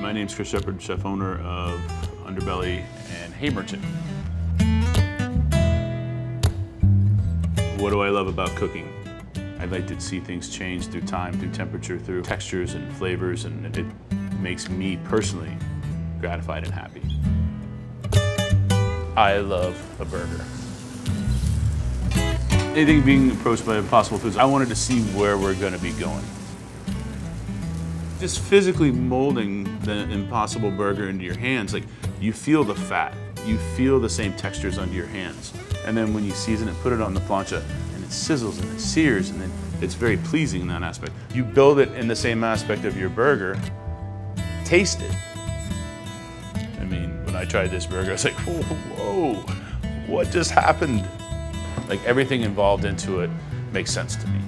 My name's Chris Shepherd, chef owner of Underbelly and Hay Merchant. What do I love about cooking? I like to see things change through time, through temperature, through textures and flavors, and it makes me personally gratified and happy. I love a burger. Anything being approached by Impossible Foods, I wanted to see where we're going to be going. Just physically molding the Impossible Burger into your hands, like you feel the fat, you feel the same textures under your hands. And then when you season it, put it on the plancha, and it sizzles and it sears, and then it's very pleasing in that aspect. You build it in the same aspect of your burger, taste it. I mean, when I tried this burger, I was like, whoa, whoa, what just happened? Like everything involved into it makes sense to me.